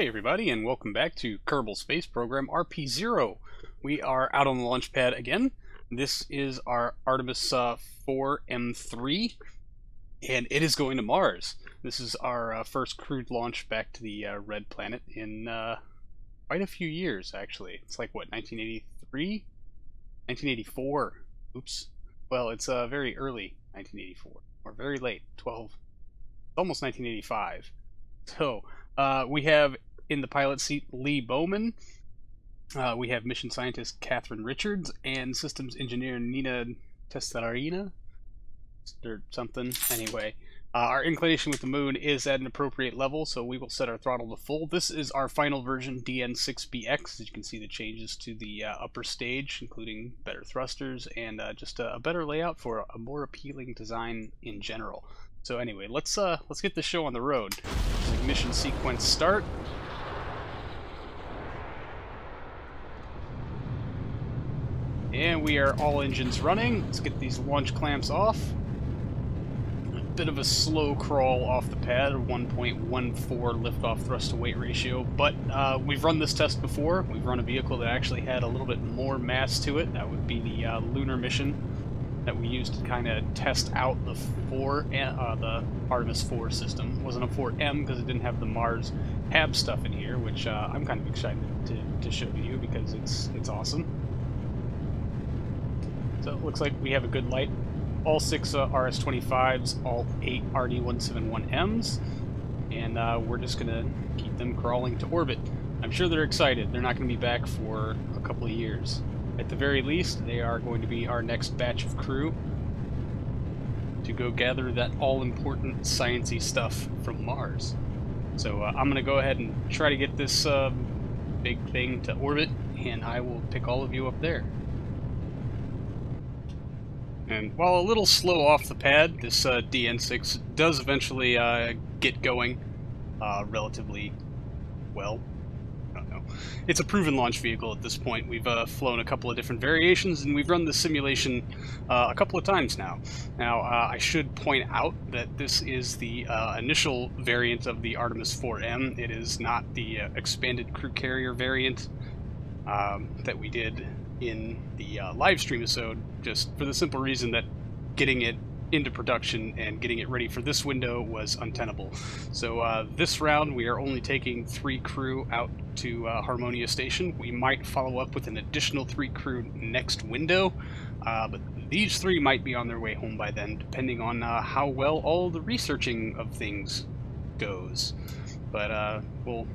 Hey everybody, and welcome back to Kerbal Space Program RP0. We are out on the launch pad again. This is our Artemis uh, 4 M3, and it is going to Mars. This is our uh, first crewed launch back to the uh, Red Planet in uh, quite a few years, actually. It's like, what, 1983? 1984. Oops. Well, it's uh, very early 1984, or very late, 12, It's almost 1985. So, uh, we have in the pilot seat, Lee Bowman. Uh, we have mission scientist Catherine Richards and systems engineer Nina Testarina, or something. Anyway, uh, our inclination with the moon is at an appropriate level, so we will set our throttle to full. This is our final version, DN6BX. As you can see, the changes to the uh, upper stage, including better thrusters and uh, just a, a, better layout for a more appealing design in general. So anyway, let's uh, let's get the show on the road. mission sequence start. And we are all engines running. Let's get these launch clamps off. A bit of a slow crawl off the pad, 1.14 liftoff thrust to weight ratio, but uh, we've run this test before. We've run a vehicle that actually had a little bit more mass to it. That would be the uh, lunar mission that we used to kind of test out the 4, uh, the Artemis 4 system. It wasn't a 4M because it didn't have the Mars HAB stuff in here, which uh, I'm kind of excited to, to show to you because it's it's awesome. So it looks like we have a good light. All six uh, RS-25s, all eight RD-171Ms, and uh, we're just going to keep them crawling to orbit. I'm sure they're excited. They're not going to be back for a couple of years. At the very least, they are going to be our next batch of crew to go gather that all-important sciencey stuff from Mars. So uh, I'm going to go ahead and try to get this uh, big thing to orbit, and I will pick all of you up there. And while a little slow off the pad, this uh, DN6 does eventually uh, get going uh, relatively well. I don't know. It's a proven launch vehicle at this point. We've uh, flown a couple of different variations, and we've run the simulation uh, a couple of times now. Now, uh, I should point out that this is the initial variant of the Artemis 4M. It is not the expanded crew carrier variant um, that we did in the uh, live stream episode, just for the simple reason that getting it into production and getting it ready for this window was untenable. So uh, this round we are only taking three crew out to uh, Harmonia Station. We might follow up with an additional three crew next window, uh, but these three might be on their way home by then, depending on uh, how well all the researching of things goes. But uh, we'll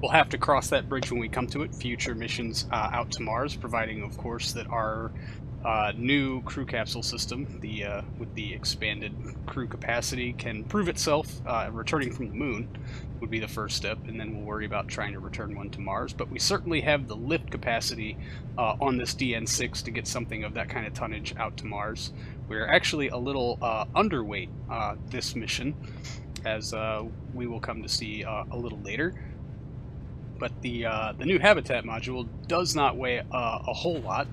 We'll have to cross that bridge when we come to it. Future missions uh, out to Mars, providing, of course, that our uh, new crew capsule system, the uh, with the expanded crew capacity, can prove itself. Uh, returning from the moon would be the first step, and then we'll worry about trying to return one to Mars. But we certainly have the lift capacity uh, on this DN6 to get something of that kind of tonnage out to Mars. We're actually a little uh, underweight this mission, as we will come to see a little later but the uh, the new habitat module does not weigh uh, a whole lot.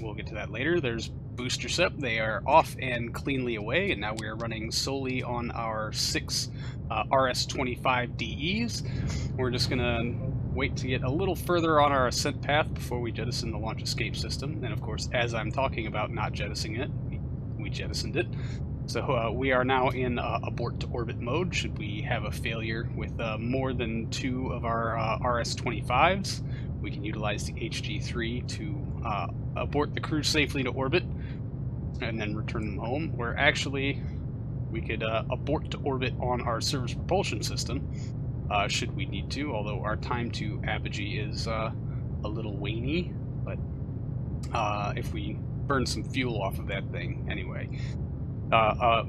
We'll get to that later. There's booster SEP. They are off and cleanly away, and now we are running solely on our six uh, RS-25 DEs. We're just gonna wait to get a little further on our ascent path before we jettison the launch escape system. And of course, as I'm talking about not jettisoning it, we jettisoned it. So uh, we are now in uh, abort to orbit mode should we have a failure with uh, more than two of our uh, RS-25s. We can utilize the HG-3 to uh, abort the crew safely to orbit and then return them home. Where actually we could uh, abort to orbit on our service propulsion system should we need to, although our time to apogee is a little waney, but if we burn some fuel off of that thing anyway uh, uh,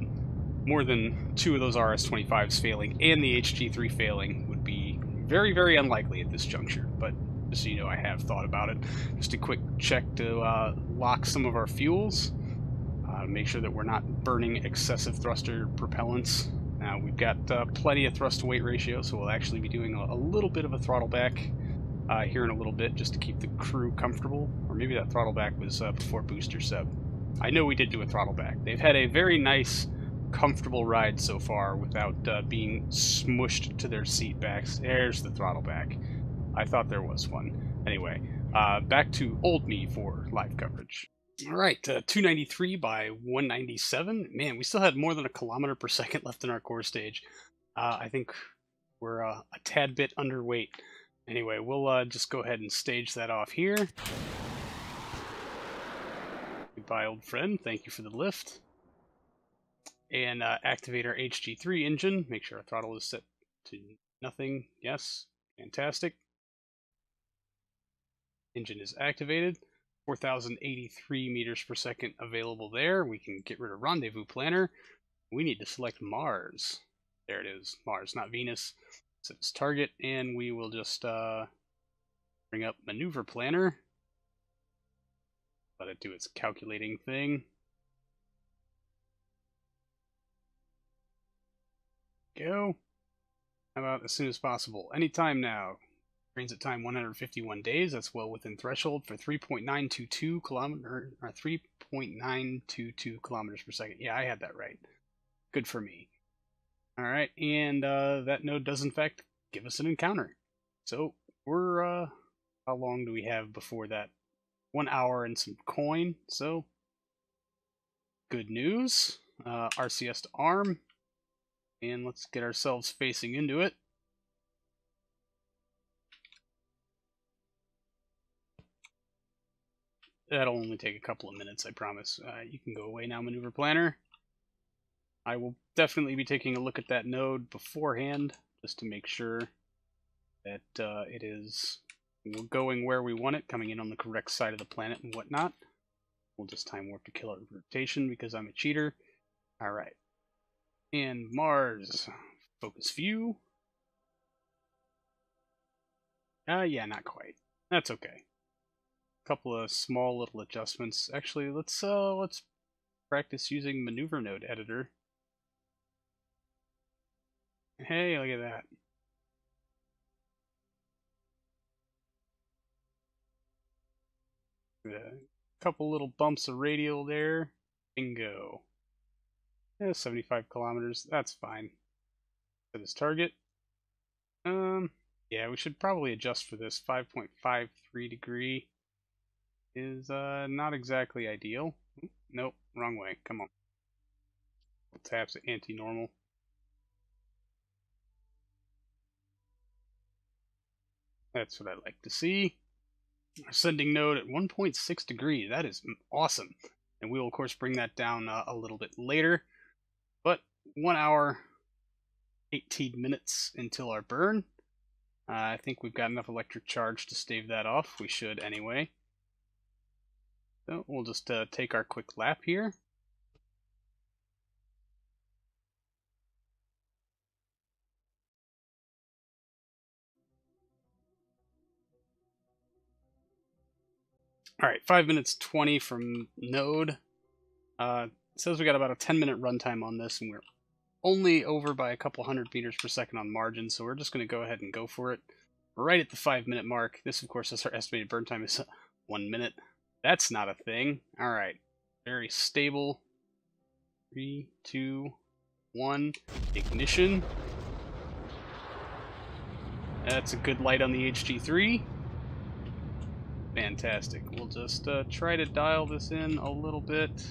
more than two of those RS-25s failing and the HG-3 failing would be very, very unlikely at this juncture. But just so you know, I have thought about it. Just a quick check to uh, lock some of our fuels, uh, make sure that we're not burning excessive thruster propellants. Now we've got uh, plenty of thrust to weight ratio, so we'll actually be doing a, a little bit of a throttle back uh, here in a little bit just to keep the crew comfortable. Or maybe that throttle back was before booster SEP. I know we did do a throttle back. They've had a very nice comfortable ride so far without uh, being smushed to their seat backs. There's the throttle back. I thought there was one. Anyway, uh, back to old me for live coverage. All right, uh, 293 by 197. Man, we still had more than a kilometer per second left in our core stage. Uh, I think we're uh, a tad bit underweight. Anyway, we'll uh, just go ahead and stage that off here. Goodbye, old friend. Thank you for the lift. And uh, activate our HG3 engine. Make sure our throttle is set to nothing. Yes, fantastic. Engine is activated. 4,083 meters per second available there. We can get rid of Rendezvous Planner. We need to select Mars. There it is, Mars, not Venus. Set its target, and we will just uh, bring up Maneuver Planner. Let it do its calculating thing. Go. How about as soon as possible? Anytime now. Transit time 151 days. That's well within threshold for 3.922 kilometer or 3.922 kilometers per second. Yeah, I had that right. Good for me. All right, and uh, that node does in fact give us an encounter. So we're uh, how long do we have before that? One hour and some coin. So good news. Uh, RCS to arm, and let's get ourselves facing into it. That'll only take a couple of minutes, I promise. Uh, you can go away now, Maneuver Planner. I will definitely be taking a look at that node beforehand, just to make sure that uh, it is going where we want it, coming in on the correct side of the planet and whatnot. We'll just time warp to kill our rotation because I'm a cheater. Alright. And Mars, focus view. Uh, yeah, not quite. That's okay A couple of small little adjustments. Actually, let's uh let's practice using maneuver node editor. Hey, look at that. A couple little bumps of radial there. Bingo. Yeah, 75 kilometers. That's fine. For this target. Um, yeah, we should probably adjust for this 5.53 degree is uh, not exactly ideal. Nope, wrong way. Come on. Taps anti-normal. That's what I like to see. Our ascending node at 1.6 degrees. That is awesome. And we will, of course, bring that down uh, a little bit later. But one hour, 18 minutes until our burn. Uh, I think we've got enough electric charge to stave that off. We should anyway. So we'll just uh, take our quick lap here. All right, 5 minutes 20 from node. Uh, says we got about a 10 minute runtime on this, and we're only over by a couple hundred meters per second on margin, so we're just going to go ahead and go for it. We're right at the 5 minute mark. This, of course, is our estimated burn time is 1 minute. That's not a thing. All right. Very stable. Three, two, one. Ignition. That's a good light on the HG3. Fantastic. We'll just uh, try to dial this in a little bit.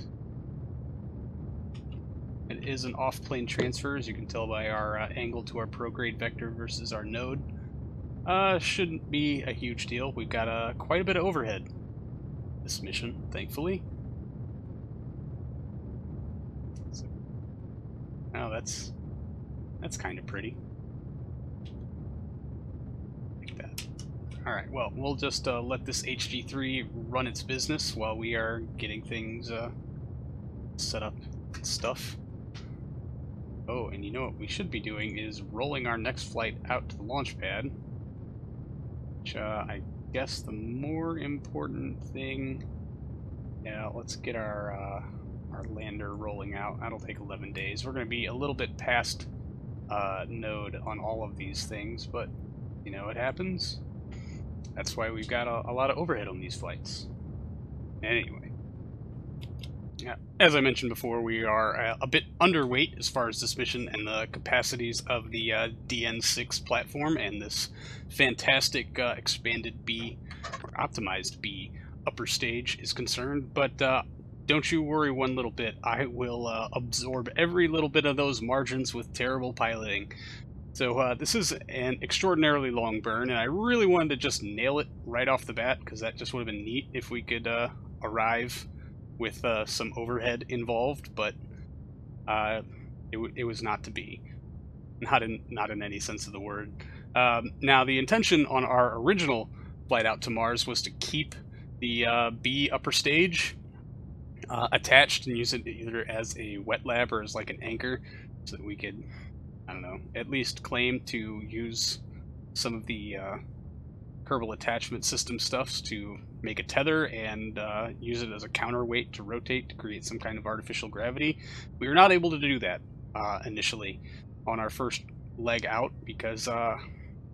It is an off-plane transfer, as you can tell by our uh, angle to our prograde vector versus our node. Uh, shouldn't be a huge deal. We've got uh, quite a bit of overhead this mission, thankfully. So, oh, that's that's kind of pretty. Like that. Alright, well, we'll just uh, let this HG3 run its business while we are getting things uh, set up and stuff. Oh, and you know what we should be doing is rolling our next flight out to the launch pad. Which uh, I guess the more important thing... Yeah, let's get our, uh, our lander rolling out. That'll take 11 days. We're going to be a little bit past uh, node on all of these things, but, you know, it happens. That's why we've got a, a lot of overhead on these flights. Anyway. Yeah, as I mentioned before, we are uh, a bit underweight as far as this mission and the capacities of the uh, DN6 platform and this fantastic uh, expanded B, or optimized B, upper stage is concerned. But uh, don't you worry one little bit. I will uh, absorb every little bit of those margins with terrible piloting. So uh, this is an extraordinarily long burn, and I really wanted to just nail it right off the bat, because that just would have been neat if we could arrive with uh, some overhead involved, but uh, it, it was not to be. Not in not in any sense of the word. Um, now, the intention on our original flight out to Mars was to keep the uh, B upper stage uh, attached and use it either as a wet lab or as like an anchor, so that we could, I don't know, at least claim to use some of the uh, Kerbal attachment system stuffs to make a tether and uh, use it as a counterweight to rotate to create some kind of artificial gravity. We were not able to do that uh, initially on our first leg out because, uh,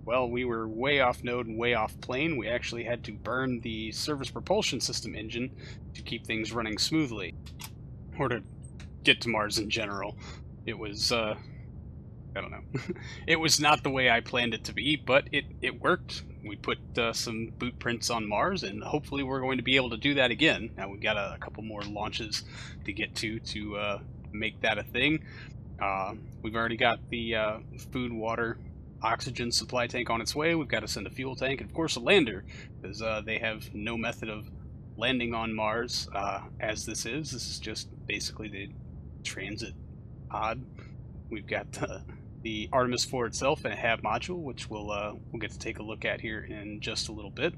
well, we were way off node and way off plane. We actually had to burn the service propulsion system engine to keep things running smoothly, or to get to Mars in general. It was uh, I don't know. it was not the way I planned it to be, but it, it worked. We put uh, some boot prints on Mars, and hopefully we're going to be able to do that again. Now we've got a, a couple more launches to get to to uh, make that a thing. Uh, we've already got the uh, food, water, oxygen supply tank on its way. We've got to send a fuel tank, and of course a lander, because uh, they have no method of landing on Mars uh, as this is. This is just basically the transit pod. We've got the Artemis 4 itself and a HAB module, which we'll, uh, we'll get to take a look at here in just a little bit.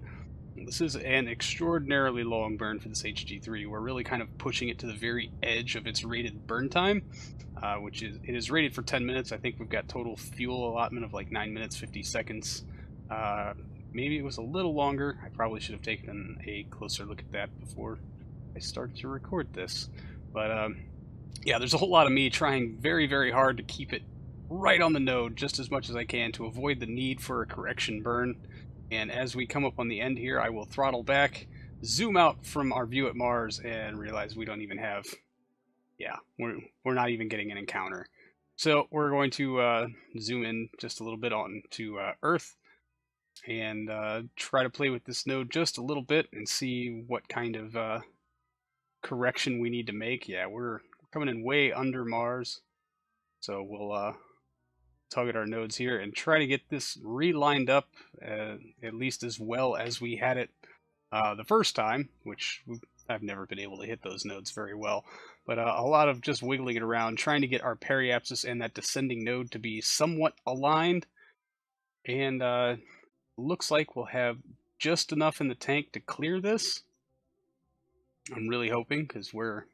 This is an extraordinarily long burn for this HG3. We're really kind of pushing it to the very edge of its rated burn time, uh, which is it is rated for 10 minutes. I think we've got total fuel allotment of like 9 minutes 50 seconds. Uh, maybe it was a little longer. I probably should have taken a closer look at that before I started to record this. But um, yeah, there's a whole lot of me trying very, very hard to keep it right on the node just as much as I can to avoid the need for a correction burn. And as we come up on the end here, I will throttle back, zoom out from our view at Mars, and realize we don't even have... Yeah, we're, we're not even getting an encounter. So we're going to uh, zoom in just a little bit on to uh, Earth and uh, try to play with this node just a little bit and see what kind of uh, correction we need to make. Yeah, we're coming in way under Mars. So we'll uh, tug our nodes here and try to get this relined up uh, at least as well as we had it uh, the first time, which I've never been able to hit those nodes very well. But uh, a lot of just wiggling it around, trying to get our periapsis and that descending node to be somewhat aligned. And uh, looks like we'll have just enough in the tank to clear this. I'm really hoping because we're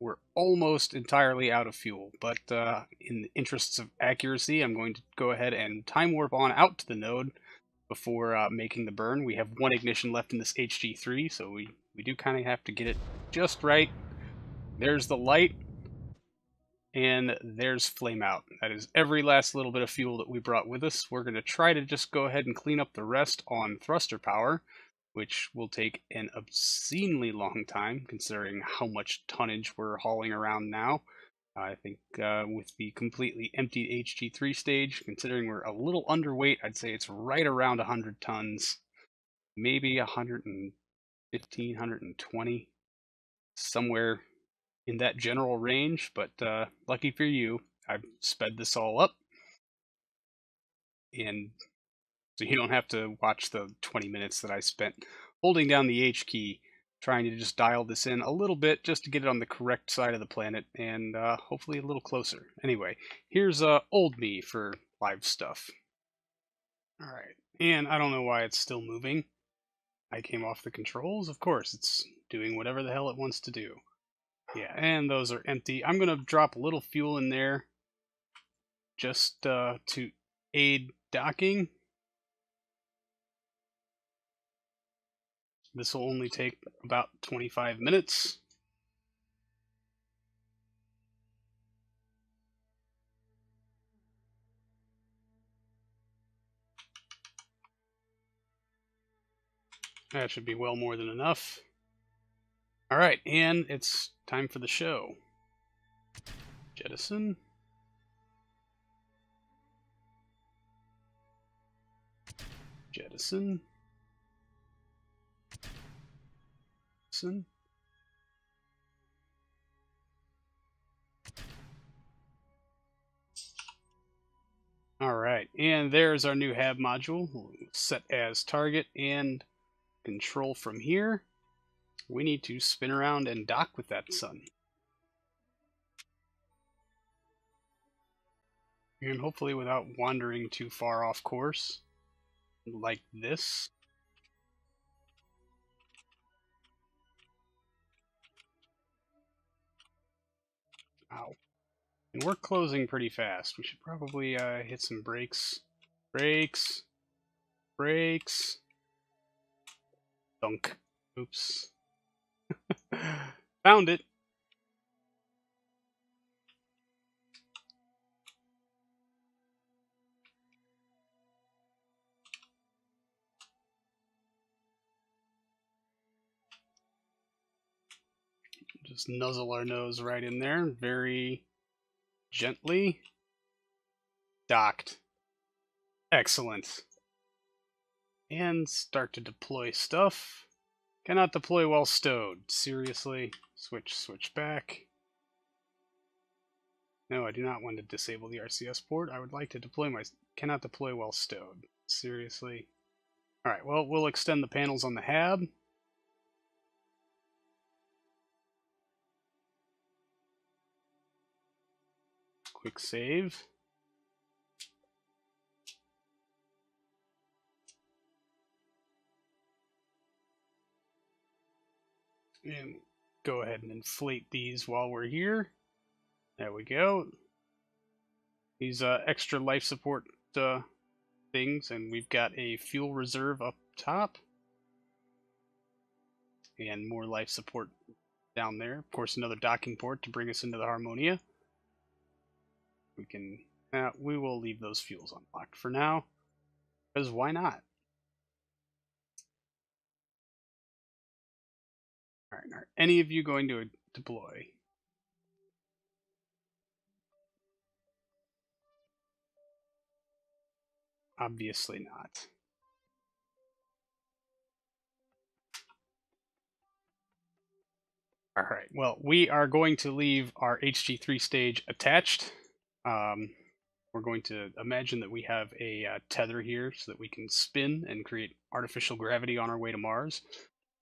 we're almost entirely out of fuel, but uh, in the interests of accuracy, I'm going to go ahead and time warp on out to the node before uh, making the burn. We have one ignition left in this HG3, so we, we do kind of have to get it just right. There's the light, and there's flame out. That is every last little bit of fuel that we brought with us. We're going to try to just go ahead and clean up the rest on thruster power which will take an obscenely long time considering how much tonnage we're hauling around now. I think uh, with the completely emptied HG3 stage, considering we're a little underweight, I'd say it's right around 100 tons, maybe 115, 120, somewhere in that general range. But uh, lucky for you, I've sped this all up. And so you don't have to watch the 20 minutes that I spent holding down the H key, trying to just dial this in a little bit just to get it on the correct side of the planet and uh, hopefully a little closer. Anyway, here's uh, old me for live stuff. Alright, and I don't know why it's still moving. I came off the controls, of course, it's doing whatever the hell it wants to do. Yeah, and those are empty. I'm going to drop a little fuel in there just uh, to aid docking This will only take about 25 minutes. That should be well more than enough. All right, and it's time for the show. Jettison. Jettison. Jettison. Alright, and there's our new HAB module, set as target and control from here. We need to spin around and dock with that sun. And hopefully without wandering too far off course, like this. And we're closing pretty fast. We should probably uh, hit some brakes. Brakes. Brakes. Dunk. Oops. Found it. Just nuzzle our nose right in there very gently. Docked. Excellent. And start to deploy stuff. Cannot deploy while stowed. Seriously? Switch, switch back. No, I do not want to disable the RCS port. I would like to deploy my... Cannot deploy while stowed. Seriously? Alright, well, we'll extend the panels on the HAB. Quick save. And go ahead and inflate these while we're here. There we go. These uh, extra life support uh, things, and we've got a fuel reserve up top. And more life support down there. Of course, another docking port to bring us into the Harmonia we can, uh, we will leave those fuels unlocked for now, because why not? All right, are any of you going to deploy? Obviously not. All right, well, we are going to leave our HG3 stage attached um, we're going to imagine that we have a uh, tether here so that we can spin and create artificial gravity on our way to Mars.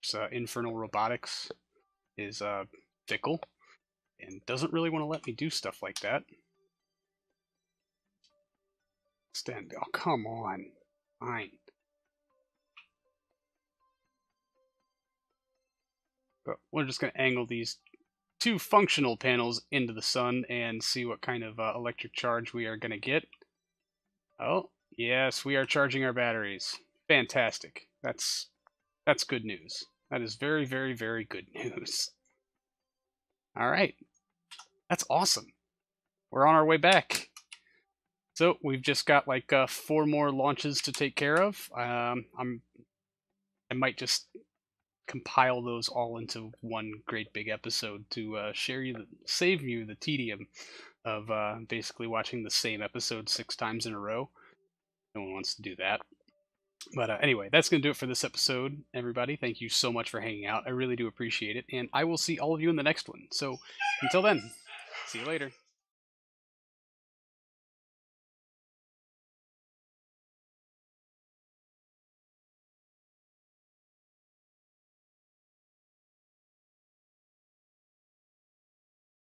So Infernal Robotics is uh, fickle and doesn't really want to let me do stuff like that. Stand. Oh, come on. Fine. But we're just going to angle these two functional panels into the sun and see what kind of uh, electric charge we are going to get. Oh, yes, we are charging our batteries. Fantastic. That's that's good news. That is very, very, very good news. All right. That's awesome. We're on our way back. So we've just got like uh, four more launches to take care of. Um, I'm I might just compile those all into one great big episode to uh, share you, the, save you the tedium of uh, basically watching the same episode six times in a row. No one wants to do that. But uh, anyway, that's going to do it for this episode, everybody. Thank you so much for hanging out. I really do appreciate it. And I will see all of you in the next one. So until then, see you later.